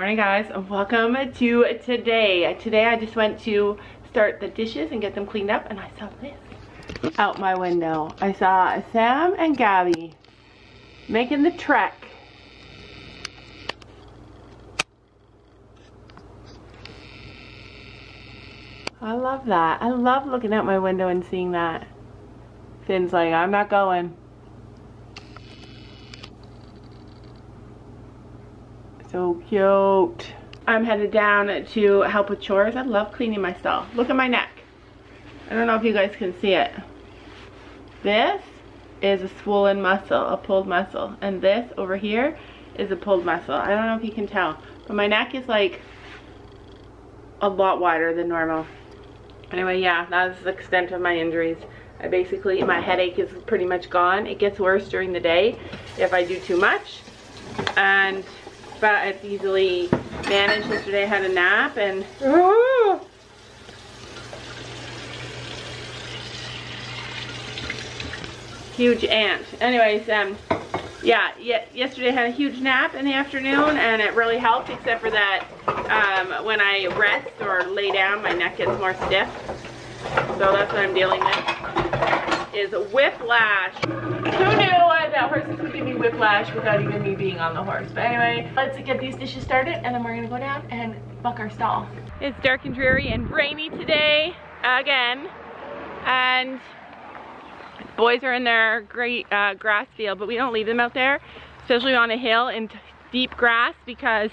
morning guys welcome to today. Today I just went to start the dishes and get them cleaned up and I saw this out my window. I saw Sam and Gabby making the trek. I love that. I love looking out my window and seeing that. Finn's like I'm not going So cute. I'm headed down to help with chores. I love cleaning my stall. Look at my neck. I don't know if you guys can see it. This is a swollen muscle, a pulled muscle. And this over here is a pulled muscle. I don't know if you can tell. But my neck is like a lot wider than normal. Anyway, yeah, that's the extent of my injuries. I basically, my headache is pretty much gone. It gets worse during the day if I do too much. And but it's easily managed. Yesterday I had a nap and huge ant. Anyways, um, yeah, yesterday I had a huge nap in the afternoon and it really helped except for that um, when I rest or lay down my neck gets more stiff. So that's what I'm dealing with is whiplash. Who knew that horses whiplash without even me being on the horse. But anyway, let's get these dishes started and then we're gonna go down and buck our stall. It's dark and dreary and rainy today again. And boys are in their great uh, grass field, but we don't leave them out there, especially on a hill in deep grass because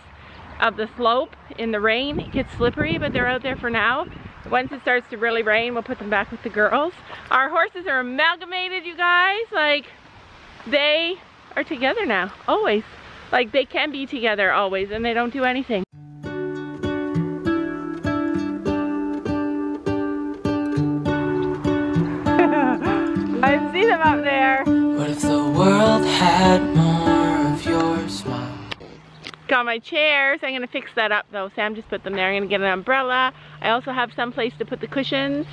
of the slope in the rain. It gets slippery, but they're out there for now. Once it starts to really rain, we'll put them back with the girls. Our horses are amalgamated, you guys. Like, they are together now, always. Like, they can be together always, and they don't do anything. I see them up there. What if the world had more of your smile? Got my chairs. I'm gonna fix that up though. Sam just put them there. I'm gonna get an umbrella. I also have some place to put the cushions.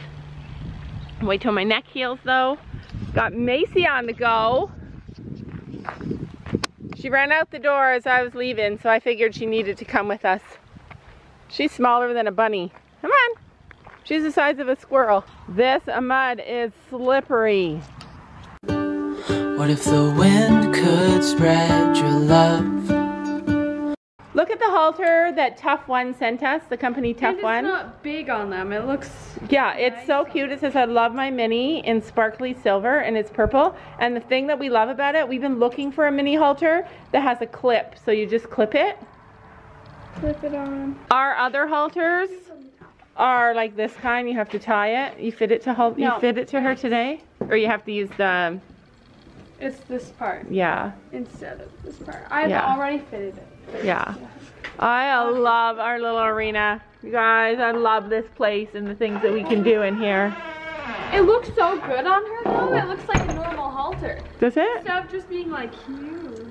Wait till my neck heals though. Got Macy on the go. She ran out the door as I was leaving, so I figured she needed to come with us. She's smaller than a bunny. Come on. She's the size of a squirrel. This mud is slippery. What if the wind could spread your love? Look at the halter that Tough1 sent us, the company Tough1. It's not big on them. It looks. Yeah, it's nice. so cute. It says I love my mini in sparkly silver and it's purple. And the thing that we love about it, we've been looking for a mini halter that has a clip, so you just clip it. Clip it on. Our other halters are like this kind. You have to tie it. You fit it to hold. No. You fit it to her today, or you have to use the. It's this part. Yeah. Instead of this part, I've yeah. already fitted it. Yeah. I love our little arena. You guys, I love this place and the things that we can do in here. It looks so good on her though. It looks like a normal halter. Does it? Instead of just being like huge.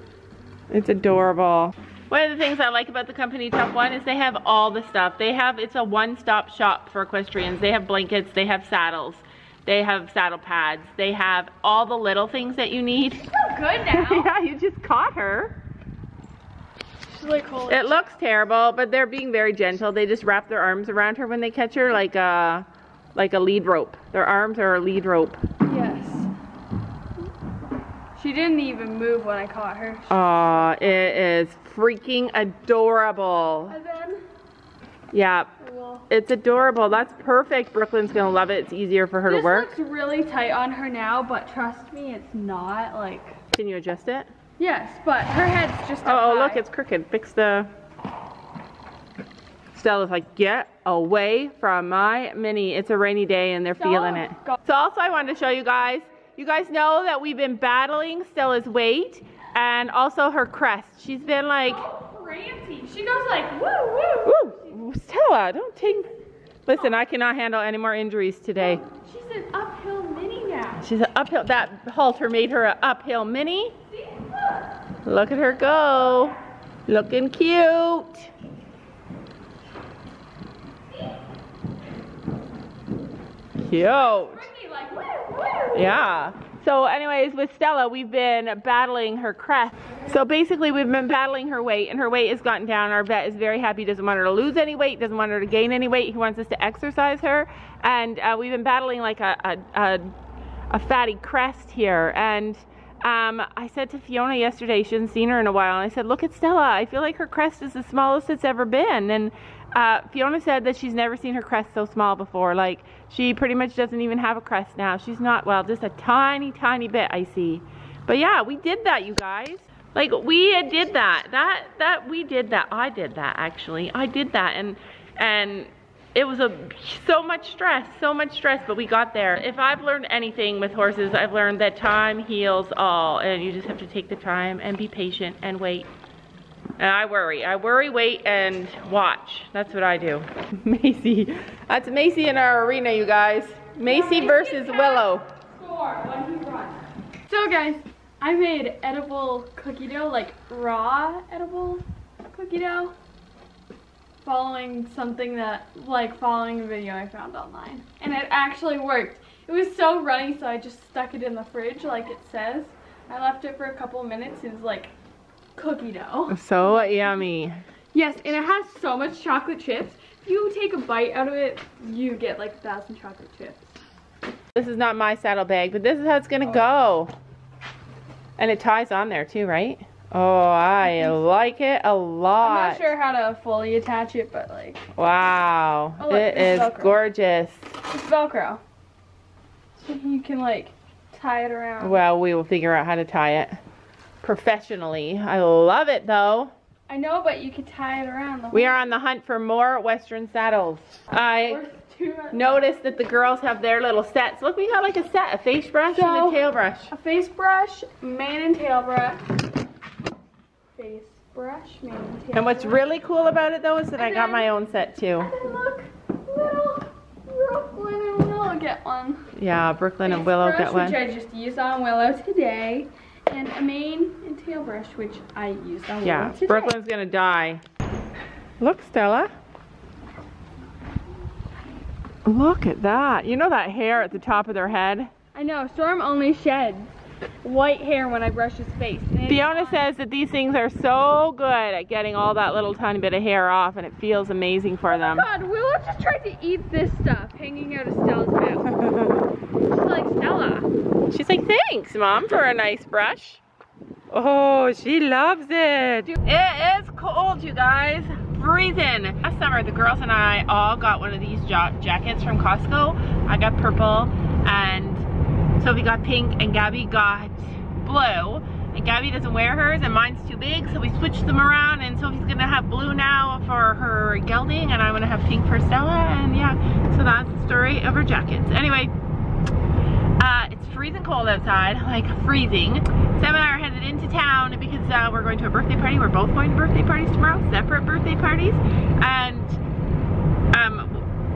It's adorable. One of the things I like about the company Tough1 is they have all the stuff. They have, it's a one-stop shop for equestrians. They have blankets, they have saddles, they have saddle pads, they have all the little things that you need. So good now. yeah, you just caught her. Like it looks terrible, but they're being very gentle. They just wrap their arms around her when they catch her like a, like a lead rope. Their arms are a lead rope. Yes. She didn't even move when I caught her. Aw, it is freaking adorable. And then? Yeah. Oh, it's adorable. That's perfect. Brooklyn's gonna love it. It's easier for her this to work. This looks really tight on her now, but trust me, it's not. Like. Can you adjust it? Yes, but her head's just Oh, oh look, it's crooked. Fix the... Stella's like, get away from my mini. It's a rainy day and they're Stella, feeling it. Go. So also I wanted to show you guys, you guys know that we've been battling Stella's weight and also her crest. She's been like... Oh, crazy. She goes like, woo, woo. Woo, Stella, don't take... Listen, I cannot handle any more injuries today. Oh, she's an uphill mini now. She's an uphill, that halter made her an uphill mini. Look at her go. Looking cute. Cute. Yeah. So anyways, with Stella, we've been battling her crest. So basically we've been battling her weight and her weight has gotten down. Our vet is very happy, doesn't want her to lose any weight, doesn't want her to gain any weight. He wants us to exercise her. And uh, we've been battling like a, a, a, a fatty crest here. And um, I said to Fiona yesterday, she hadn't seen her in a while, and I said, look at Stella. I feel like her crest is the smallest it's ever been. And uh, Fiona said that she's never seen her crest so small before. Like, she pretty much doesn't even have a crest now. She's not, well, just a tiny, tiny bit, I see. But yeah, we did that, you guys. Like, we did that. That, that, we did that. I did that, actually. I did that, and, and it was a so much stress, so much stress, but we got there. If I've learned anything with horses, I've learned that time heals all, and you just have to take the time and be patient and wait. And I worry. I worry, wait, and watch. That's what I do. Macy. That's Macy in our arena, you guys. Macy versus Willow. So guys, I made edible cookie dough, like raw edible cookie dough, following something that, like following a video I found online. And it actually worked. It was so runny, so I just stuck it in the fridge like it says. I left it for a couple minutes. It was like cookie dough. So yummy. Yes, and it has so much chocolate chips. If you take a bite out of it, you get like a thousand chocolate chips. This is not my saddlebag, but this is how it's gonna oh. go. And it ties on there too, right? Oh, I mm-hmm. like it a lot. I'm not sure how to fully attach it, but like, Wow, Oh, look, it is Velcro. gorgeous. it's Velcro. So you can like tie it around. Well, we will figure out how to tie it professionally. I love it though. I know, but you could tie it around the We are on the hunt for more Western saddles. I noticed that the girls have their little sets. Look, we got like a set, a face brush and a tail brush. a face brush, mane and tail brush. Brush, mane and what's really cool about it though is that I got then- my own set too. And then look, little Brooklyn and Willow get one. Yeah, Brooklyn and Willow brush, got one. Which I just used on Willow today. And a mane and tail brush, which I used on Yeah, Willow today. Brooklyn's gonna die. Look, Stella. Look at that. You know that hair at the top of their head? I know, Storm only sheds white hair when I brush his face. Fiona says that these things are so good at getting all that little tiny bit of hair off and it feels amazing for them. Oh God, Willow just tried to eat this stuff hanging out of Stella's mouth. She's like, Stella. She's like, thanks, Mom, for a nice brush. Oh, she loves it. It is cold, you guys. Freezing. Last summer, the girls and I all got one of these jackets from Costco. I got purple, and Sophie got pink, and Gabby got blue. And Gabby doesn't wear hers, and mine's too big, so we switched them around, and Sophie's gonna have blue now for her gelding, and I'm gonna have pink for Stella, and yeah, so that's the story of her jackets. Anyway, uh, it's freezing cold outside, like freezing. Sam and I are headed into town because uh, we're going to a birthday party. We're both going to birthday parties tomorrow, separate birthday parties,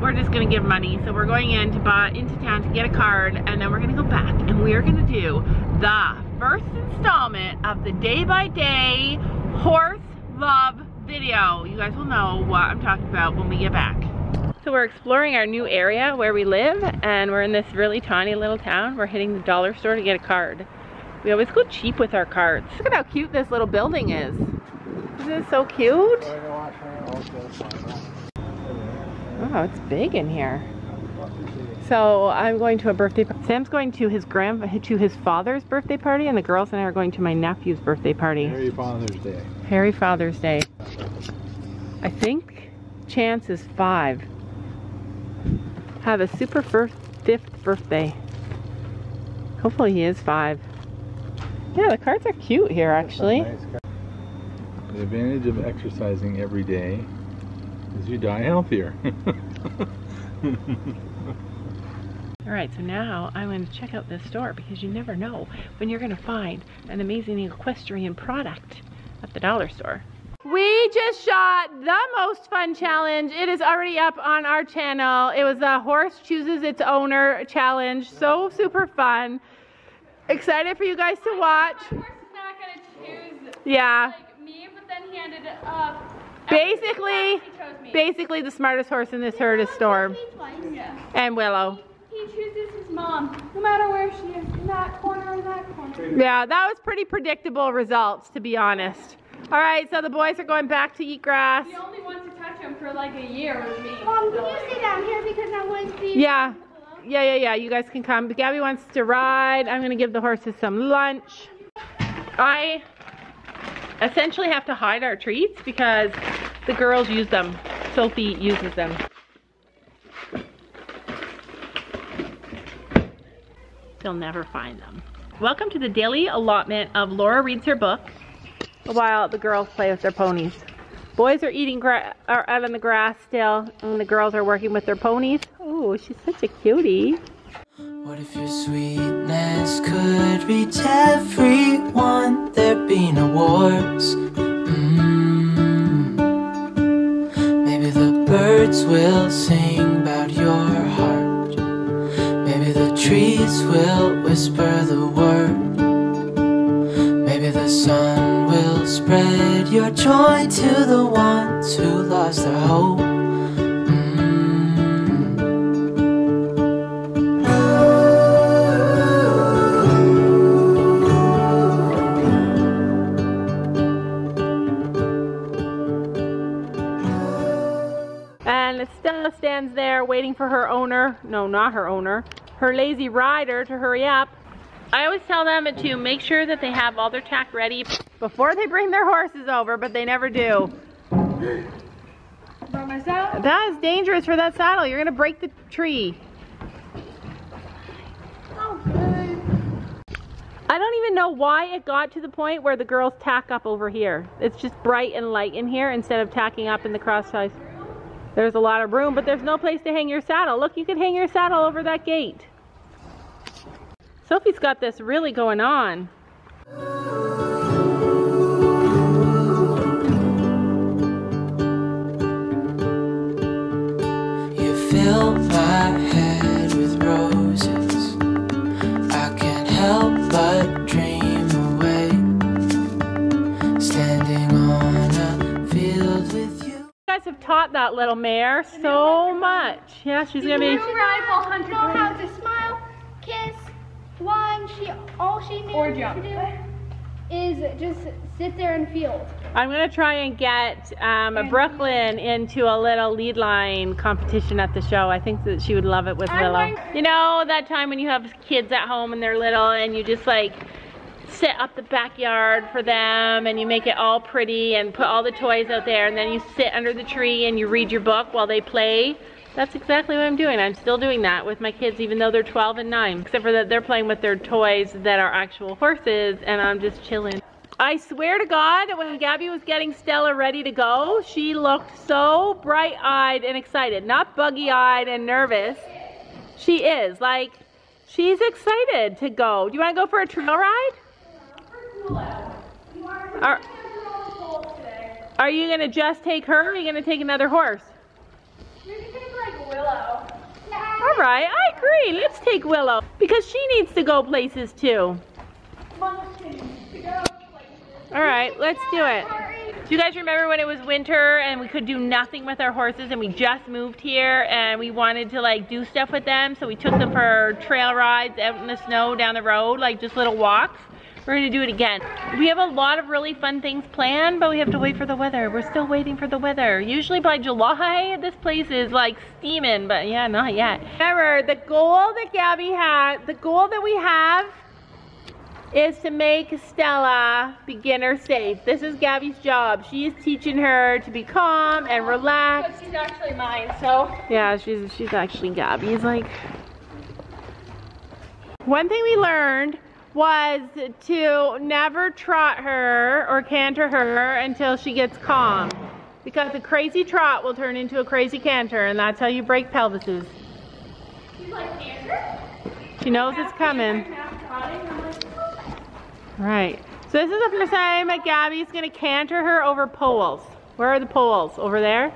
we're just gonna give money. So we're going in to buy into town to get a card, and then we're gonna go back, and we're gonna do the first installment of the day by day horse love video. You guys will know what I'm talking about when we get back. So we're exploring our new area where we live and we're in this really tiny little town. We're hitting the dollar store to get a card. We always go cheap with our cards. Look at how cute this little building is. Isn't it so cute? Oh, it's big in here. So I'm going to a birthday. Sam's going to his grand to his father's birthday party, and the girls and I are going to my nephew's birthday party. Merry Father's Day. Harry Father's Day. I think Chance is five. Have a super first fifth birthday. Hopefully he is five. Yeah, the cards are cute here actually. Nice. The advantage of exercising every day is you die healthier. All right, so now I'm going to check out this store because you never know when you're going to find an amazing equestrian product at the dollar store. We just shot the most fun challenge. It is already up on our channel. It was the horse chooses its owner challenge. So super fun. Excited for you guys to watch. My horse is not gonna choose Yeah. like me, but then he ended up. Basically, He chose me. basically the smartest horse in this herd is Storm Yeah. and Willow. He he chooses his mom, no matter where she is, in that corner or that corner. Yeah, that was pretty predictable results, to be honest. All right, so the boys are going back to eat grass. The only one to touch him for like a year was me. Mom, can you sit down here because I'm going to be. Yeah, yeah, yeah, yeah. You guys can come. Gabby wants to ride. I'm gonna give the horses some lunch. I essentially have to hide our treats because the girls use them. Sophie uses them. They'll never find them. Welcome to the daily allotment of Laura reads her book while the girls play with their ponies. Boys are eating are out on the grass still, and the girls are working with their ponies. Oh, she's such a cutie. What if your sweetness could reach everyone? There'd be no wars. Birds will sing about your heart. Maybe the trees will whisper the word. Maybe the sun will spread your joy to the ones who lost their hope. There waiting for her owner, no, not her owner, her lazy rider to hurry up. I always tell them to make sure that they have all their tack ready before they bring their horses over, but they never do. By myself. That is dangerous for that saddle. You're gonna break the tree. I don't even know why it got to the point where the girls tack up over here. It's just bright and light in here instead of tacking up in the cross ties. There's a lot of room, but there's no place to hang your saddle. Look, you could hang your saddle over that gate. Sophie's got this really going on. Taught that little mare so much. Yeah, she's gonna be. True rifle hunter know how to smile, kiss, one. She all she knew Or to do is just sit there and field. I'm gonna try and get um, Brooklyn into a little lead line competition at the show. I think that she would love it with I'm Willow. You know that time when you have kids at home and they're little and you just like set up the backyard for them and you make it all pretty and put all the toys out there and then you sit under the tree and you read your book while they play. That's exactly what I'm doing. I'm still doing that with my kids even though they're 12 and 9. Except for that they're playing with their toys that are actual horses and I'm just chilling. I swear to God, that when Gabby was getting Stella ready to go, she looked so bright-eyed and excited. Not buggy-eyed and nervous. She is. Like, she's excited to go. Do you want to go for a trail ride? Are, are you going to just take her or are you going to take another horse? Take. All right, I agree. Let's take Willow because she needs to go places too. All right, let's do it. Do you guys remember when it was winter and we could do nothing with our horses and we just moved here and we wanted to like do stuff with them so we took them for trail rides out in the snow down the road like just little walks we're gonna do it again we have a lot of really fun things planned but we have to wait for the weather we're still waiting for the weather usually by July this place is like steaming but yeah not yet remember the goal that Gabby had the goal that we have is to make Stella beginner safe. This is Gabby's job. She is teaching her to be calm and relaxed. But she's actually mine, so. Yeah, she's she's actually Gabby's like. One thing we learned was to never trot her or canter her until she gets calm. Because a crazy trot will turn into a crazy canter and that's how you break pelvises. She's like Andrew. She knows it's coming. Right. So this is the first time that Gabby's gonna canter her over poles. Where are the poles? Over there?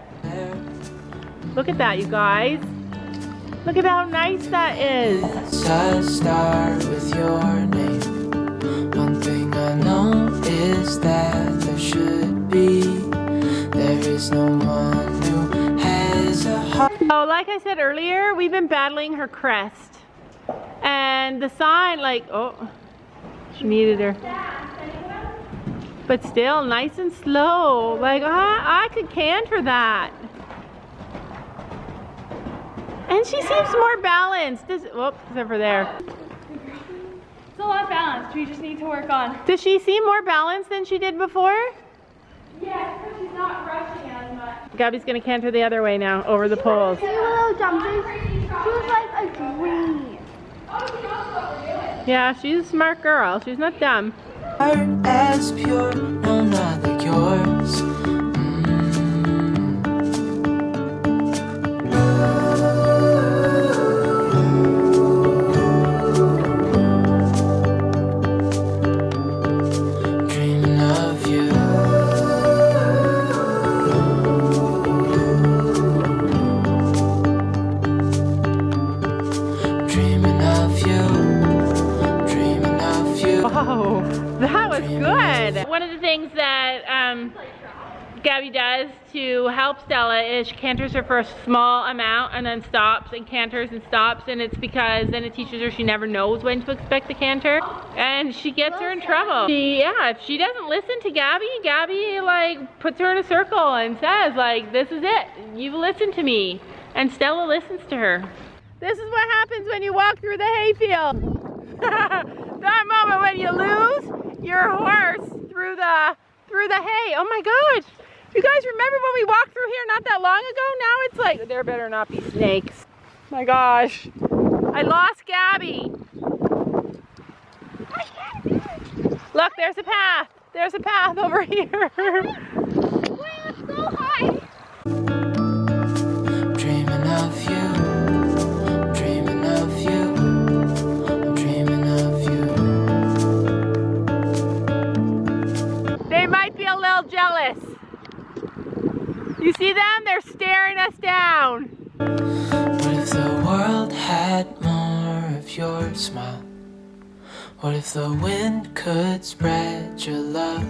Look at that, you guys. Look at how nice that is. Is that there should be. There is no one who has a heart. Oh, like I said earlier, we've been battling her crest. And the sign, like, oh, she needed her. But still, nice and slow. Like, I, I could canter that. And she seems more balanced. Does, whoop, for there. It's a lot balanced. We just need to work on. Does she seem more balanced than she did before? Yeah, because she's not rushing as much. Gabby's gonna canter the other way now, over the poles. See little jumpers? She was like a dream. Yeah, she's a smart girl. She's not dumb. Heart as pure, no, not like yours. Gabby does to help Stella is she canters her for a small amount and then stops and canters and stops and it's because then it teaches her she never knows when to expect the canter and she gets her in trouble. She, yeah, if she doesn't listen to Gabby, Gabby like puts her in a circle and says like, this is it, you've listened to me. And Stella listens to her. This is what happens when you walk through the hayfield. that moment when you lose your horse through the through the hay. Oh my gosh. You guys remember when we walked through here not that long ago? Now it's like there better not be snakes. My gosh. I lost Gabby. Look, there's a path. There's a path over here. High. You see them? They're staring us down. What if the world had more of your smile? What if the wind could spread your love?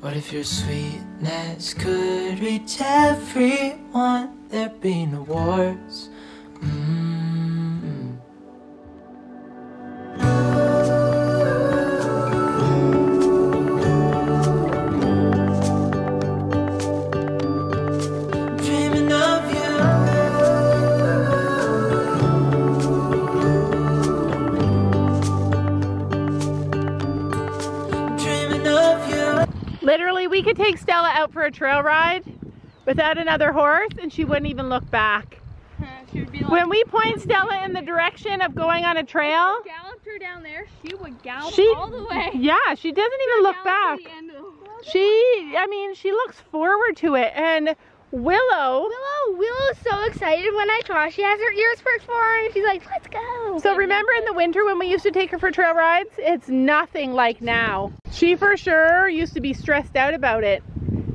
What if your sweetness could reach everyone? There'd be no wars. Out for a trail ride without another horse and she wouldn't even look back. She would be like, When we point Stella in the direction of going on a trail, galloped her down there, she would gallop She- all the way. yeah, she doesn't even look back. to the end of the- She, I mean, she looks forward to it. And Willow, Willow, Willow's so excited when I saw her. She has her ears perked for her and she's like, let's go. so remember in the winter when we used to take her for trail rides? It's nothing like now. She for sure used to be stressed out about it.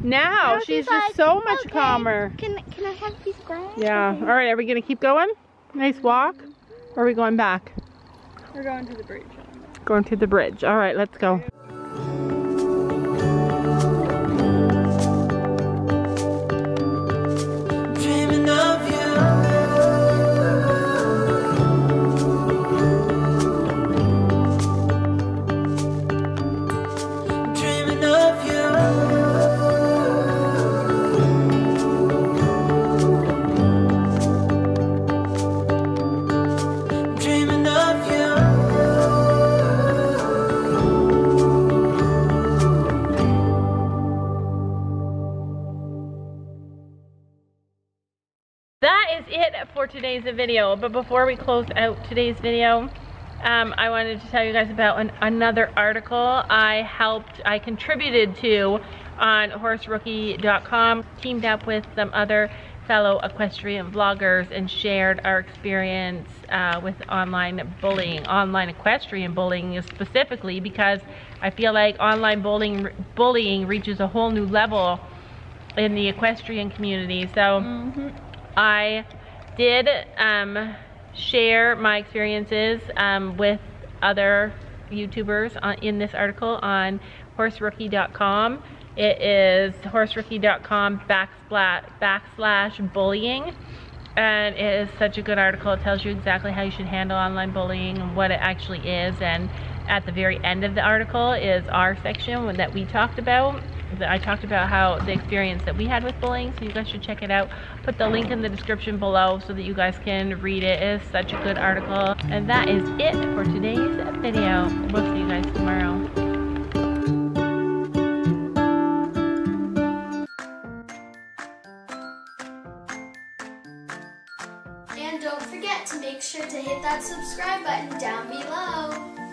Now Now she's, she's just so much "Okay, calmer. Can, can I have a piece of grass? Yeah. All right, are we gonna keep going? Nice walk. Or are we going back? We're going to the bridge. Going to the bridge. All right, let's go. Today's video. But before we close out today's video, um, I wanted to tell you guys about an, another article I helped, I contributed to on horserookie.com. Teamed up with some other fellow equestrian vloggers and shared our experience uh, with online bullying, online equestrian bullying specifically because I feel like online bullying, bullying reaches a whole new level in the equestrian community. So I did um, share my experiences um, with other YouTubers on, in this article on horserookie.com It is horserookie.com backslash, backslash bullying. And it is such a good article. It tells you exactly how you should handle online bullying and what it actually is. And at the very end of the article is our section that we talked about. That I talked about how the experience that we had with bullying, so you guys should check it out. Put the link in the description below so that you guys can read it. It is such a good article. And that is it for today's video. We'll see you guys tomorrow. And don't forget to make sure to hit that subscribe button down below.